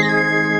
Música